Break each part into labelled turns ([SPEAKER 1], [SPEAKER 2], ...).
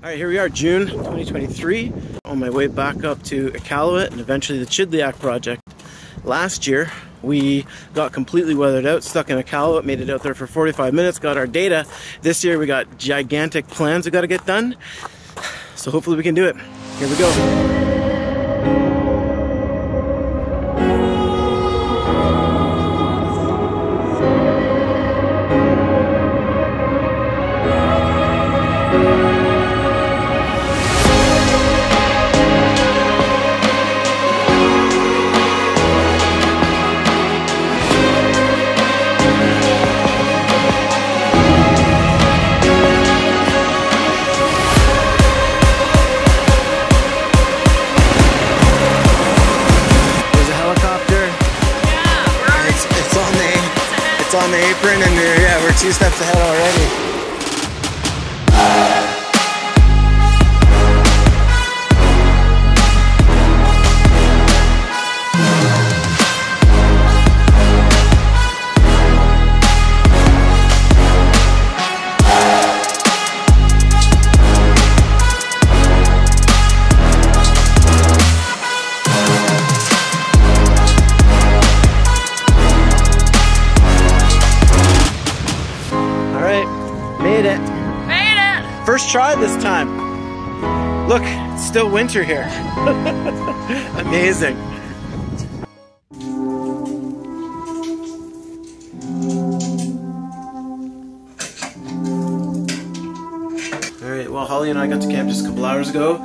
[SPEAKER 1] All right, here we are, June 2023, on my way back up to Iqaluit and eventually the Chidliak project. Last year, we got completely weathered out, stuck in Iqaluit, made it out there for 45 minutes, got our data. This year, we got gigantic plans we got to get done. So hopefully we can do it. Here we go. On the apron and uh, yeah, we're two steps ahead already. Look, it's still winter here. Amazing. Alright, well Holly and I got to camp just a couple hours ago.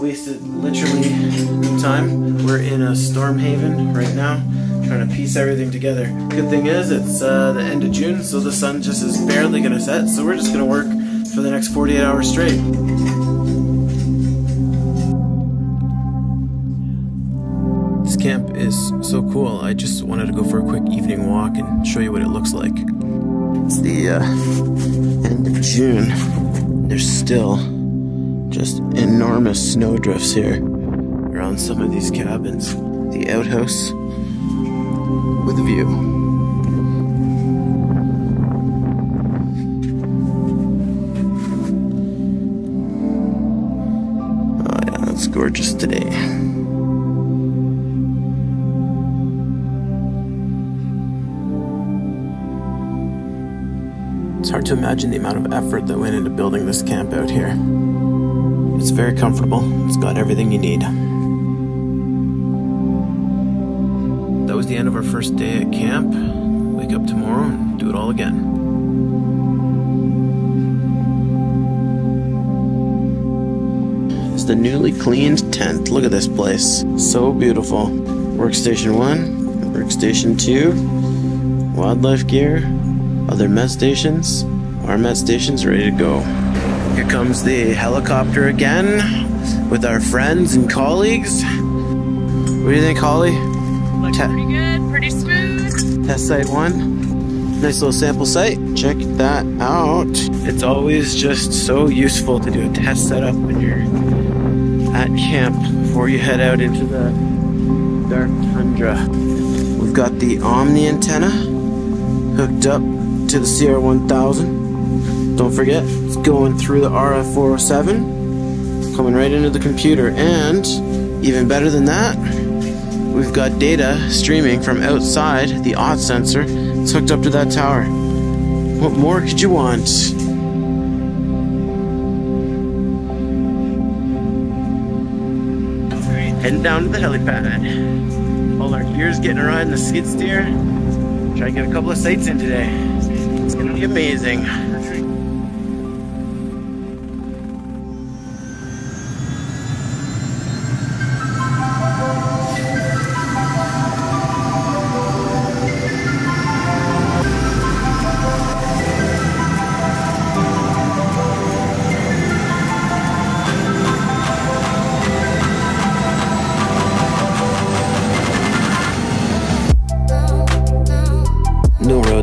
[SPEAKER 1] Wasted literally no time. We're in a storm haven right now, trying to piece everything together. Good thing is, it's uh, the end of June, so the sun just is barely gonna set, so we're just gonna work for the next 48 hours straight. Camp is so cool. I just wanted to go for a quick evening walk and show you what it looks like. It's the uh, end of June. There's still just enormous snowdrifts here around some of these cabins. The outhouse with a view. Oh gorgeous today. To imagine the amount of effort that went into building this camp out here. It's very comfortable, it's got everything you need. That was the end of our first day at camp. Wake up tomorrow and do it all again. It's the newly cleaned tent. Look at this place. So beautiful. Workstation 1, Workstation 2, wildlife gear, other mess stations. Our med station's ready to go. Here comes the helicopter again with our friends and colleagues. What do you think, Holly?
[SPEAKER 2] Looks pretty good, pretty smooth.
[SPEAKER 1] Test site one. Nice little sample site. Check that out. It's always just so useful to do a test setup when you're at camp before you head out into the dark tundra. We've got the Omni antenna hooked up to the CR1000. Don't forget, it's going through the RF407, coming right into the computer. And even better than that, we've got data streaming from outside the OT sensor. It's hooked up to that tower. What more could you want? heading down to the helipad. All our gear's getting around the skid steer. Try to get a couple of sights in today. It's gonna be amazing.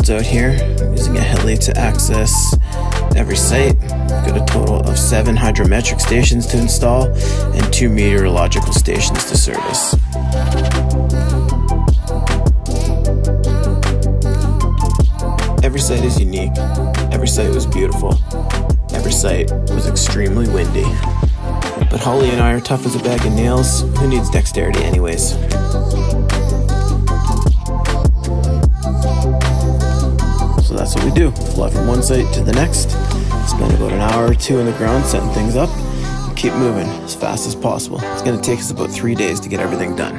[SPEAKER 1] Out here using a heli to access every site. We've got a total of seven hydrometric stations to install and two meteorological stations to service. Every site is unique. Every site was beautiful. Every site was extremely windy. But Holly and I are tough as a bag of nails. Who needs dexterity, anyways? That's what we do fly from one site to the next, spend about an hour or two in the ground setting things up, and keep moving as fast as possible. It's going to take us about three days to get everything done.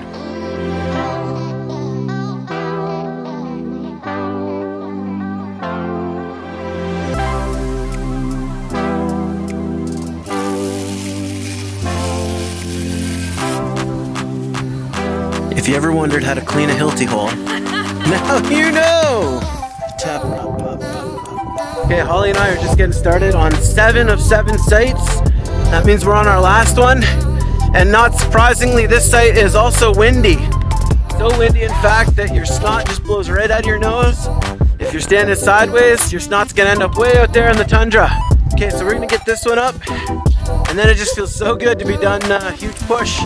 [SPEAKER 1] If you ever wondered how to clean a Hilti hole, now you know! Okay, Holly and I are just getting started on seven of seven sites. That means we're on our last one. And not surprisingly, this site is also windy. So windy, in fact, that your snot just blows right out of your nose. If you're standing sideways, your snot's gonna end up way out there in the tundra. Okay, so we're gonna get this one up. And then it just feels so good to be done a uh, huge push.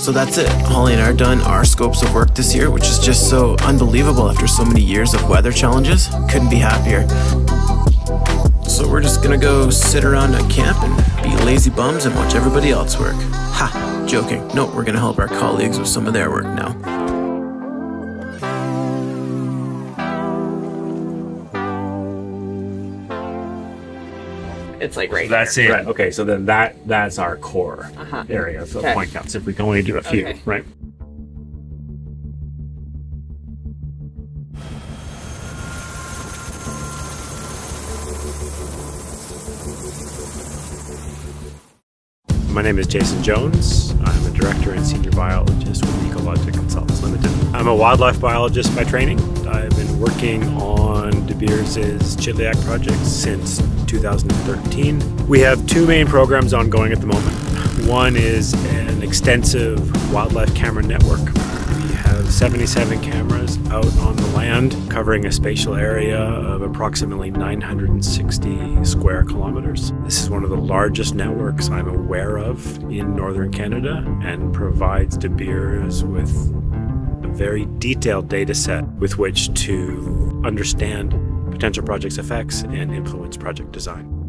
[SPEAKER 1] So that's it. Holly and I are done our scopes of work this year, which is just so unbelievable after so many years of weather challenges. Couldn't be happier. So we're just gonna go sit around at camp and be lazy bums and watch everybody else work. Ha! Joking. No, we're gonna help our colleagues with some of their work now.
[SPEAKER 2] It's like right
[SPEAKER 3] That's
[SPEAKER 2] here.
[SPEAKER 3] it. Right. Okay, so then that that's our core
[SPEAKER 2] Uh-huh.
[SPEAKER 3] area of
[SPEAKER 2] Okay.
[SPEAKER 3] point counts. If we can only do a few,
[SPEAKER 2] Okay.
[SPEAKER 3] right? My name is Jason Jones. I'm a director and senior biologist with Ecologic Consultants Limited. I'm a wildlife biologist by training. I've been working on De Beers' Chidliak project since 2013. We have two main programs ongoing at the moment. One is an extensive wildlife camera network. We have 77 cameras out on the land covering a spatial area of approximately 960 square kilometers. This is one of the largest networks I'm aware of in northern Canada and provides De Beers with a very detailed data set with which to understand potential project's effects and influence project design.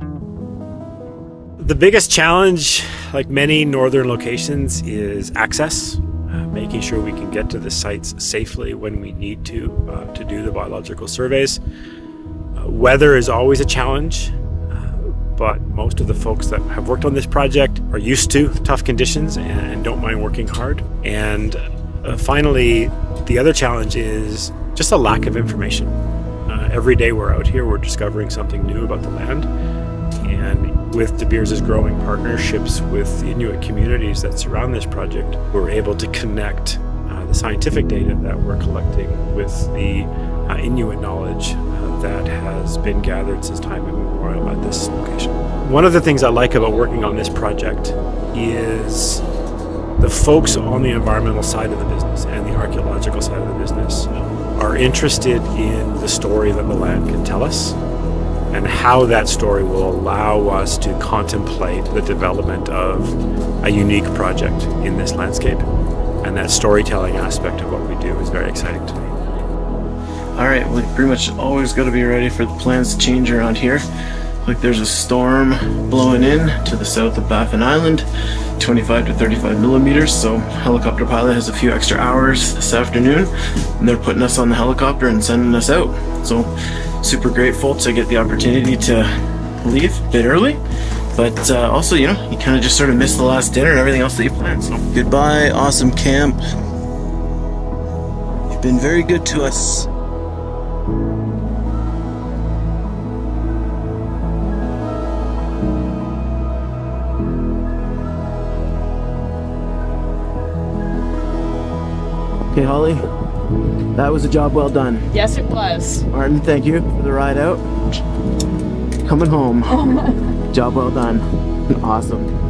[SPEAKER 3] The biggest challenge, like many northern locations, is access, uh, making sure we can get to the sites safely when we need to uh, to do the biological surveys. Uh, weather is always a challenge, uh, but most of the folks that have worked on this project are used to tough conditions and, don't mind working hard. And uh, finally, the other challenge is just a lack of information. Every day we're out here, we're discovering something new about the land. And with De Beers' growing partnerships with the Inuit communities that surround this project, we're able to connect uh, the scientific data that we're collecting with the uh, Inuit knowledge uh, that has been gathered since time immemorial at this location. One of the things I like about working on this project is the folks on the environmental side of the business and the archaeological side of the business are interested in the story that land can tell us and how that story will allow us to contemplate the development of a unique project in this landscape. And that storytelling aspect of what we do is very exciting to me.
[SPEAKER 1] Alright, we pretty much always got to be ready for the plans to change around here. Like there's a storm blowing in to the south of Baffin Island, 25 to 35 millimeters, so helicopter pilot has a few extra hours this afternoon, and they're putting us on the helicopter and sending us out. So super grateful to get the opportunity to leave a bit early. But uh, also, you know, you kind of just sort of miss the last dinner and everything else that you planned. So goodbye, awesome camp. You've been very good to us. Okay, Holly, that was a job well done.
[SPEAKER 2] Yes, it was.
[SPEAKER 1] Martin, thank you for the ride out. Coming home. job well done. Awesome.